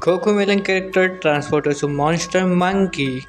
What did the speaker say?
Cocomelon character transported to Monster Monkey.